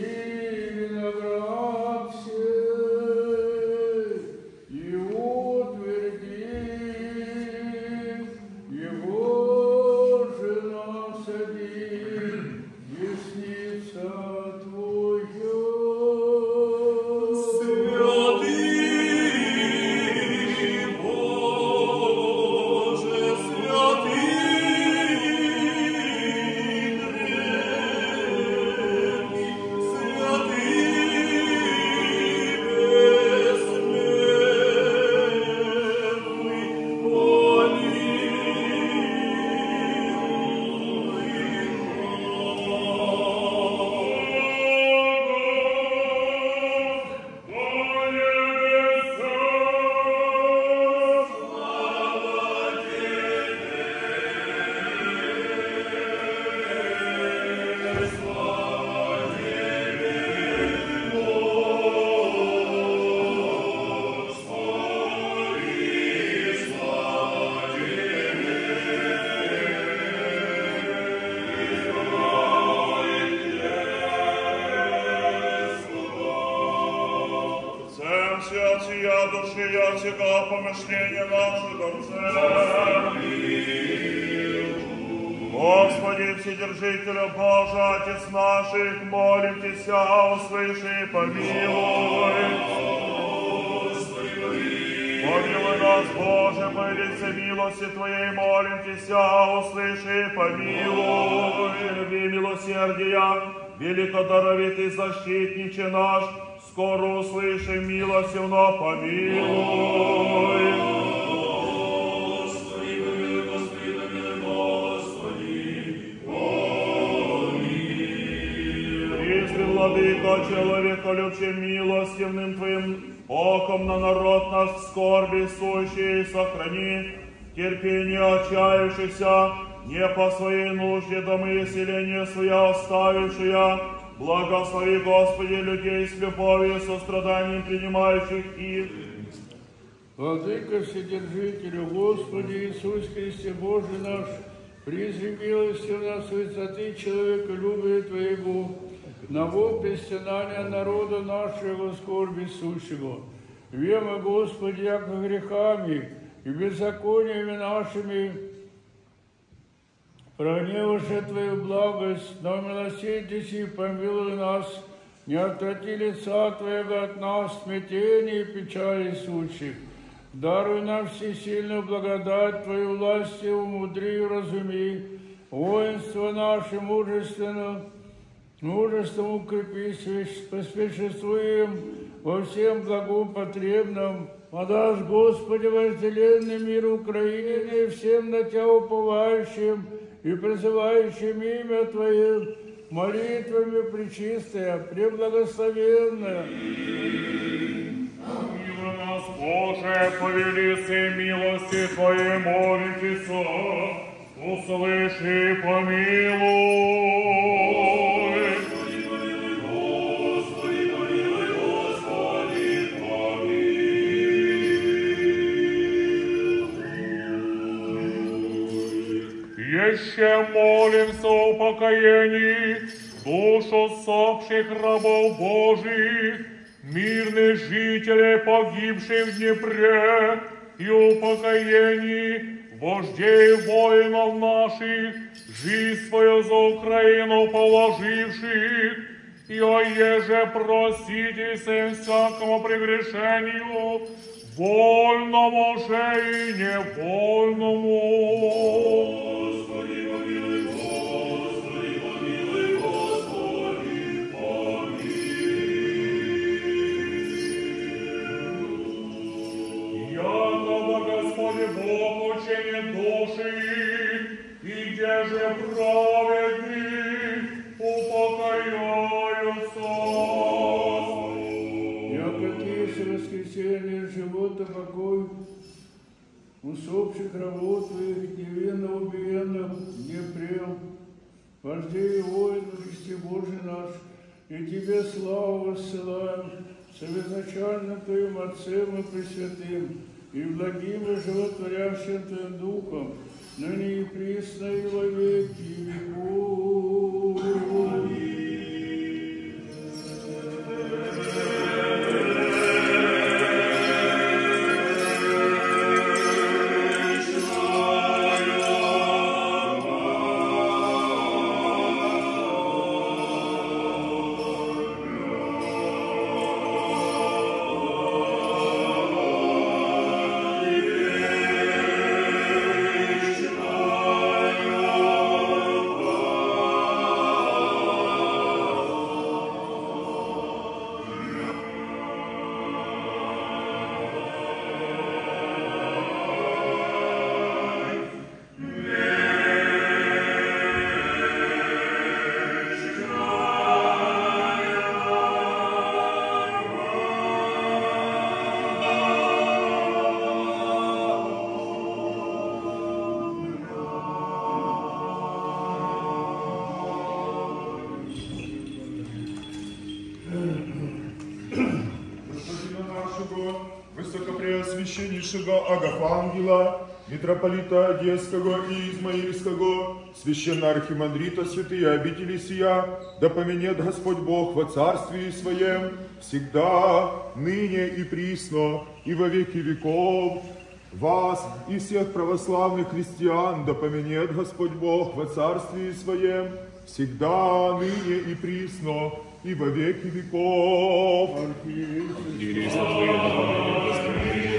Yeah. я всегда помышления наши дорце. Господи, Вседержителя Божий, Отец наших, молим Тебя, услыши и помилуй. Помилуй нас, Боже, по лице милости Твоей, молим Тебя, услыши и помилуй. Люби милосердия, великодаровитый защитниче наш, скоро услыши милостивно помилуй. Если, Владыка, человека любче милостивным Твоим оком на народ наш в скорби сущий, сохрани терпение отчаявшихся, не по своей нужде домы и селения своя оставившая, благослови, Господи, людей с любовью и состраданием принимающих их, Владыка Вседержителю, Господи Иисус Христе Божий наш, призри милостью нас высоты человека любви Твоего, на вопли стенания народа нашего скорби сущего. Вема, Господи, яко грехами и беззакониями нашими прогневаше Твою благость, но милосердись и помилуй нас, не отврати лица Твоего от нас, смятения и печали сущих. Даруй нам всесильную благодать Твою власти, умудри и разуми, воинство наше мужественно, мужеством укрепи, поспешествуем во всем благом потребном, подашь, Господи, вожделенный мир Украине и всем на Тебя уповающим и призывающим имя Твое, молитвами пречистая, преблагословенная. Помилуй нас, Боже, по велице милости Твоей молитесь, услыши помилуй. Еще молимся о покаянии душу сопших рабов Божьих, мирных жителей, погибших в Днепре, и о покаянии вождей воинов наших, жизнь свою за Украину положивших, и о еже простите всякому прегрешению, вольному же и невольному. Совизначально Твоим Отцем и Пресвятым, и благим и животворящим Твоим Духом, ныне и присно и во веки веков. Преосвященнейшего Агафангела, митрополита Одесского и Измаильского, священно-архимандрита святые обители сия, да поменет Господь Бог во царствии Своем, всегда, ныне и присно, и во веки веков. Вас и всех православных христиан да поменет Господь Бог во царствии Своем, всегда, ныне и присно, и во веки веков. Божественная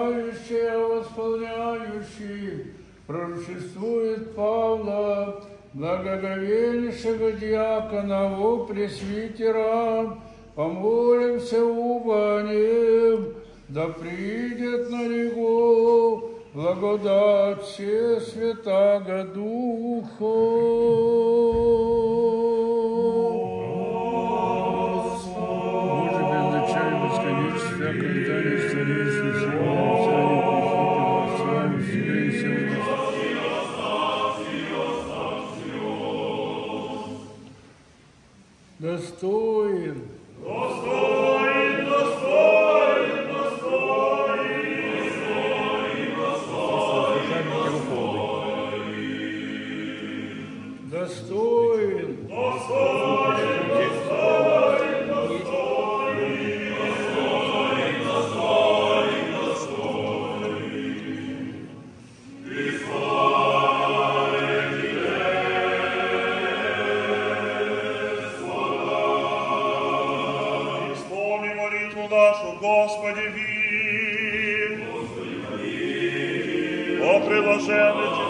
оскудевающая, восполняющий, пророчествует Павла, благоговейнейшего диакона, во пресвитера, помолимся оба о нем, да придет на него благодать все святаго Духа. Боже, безначальный, бесконечный, всякое Достоин. Достоин. Молитву нашу, Господи, ви. О приложенный